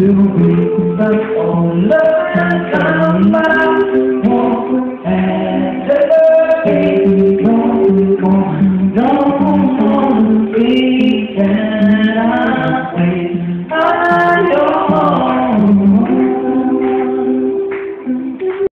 to you. come and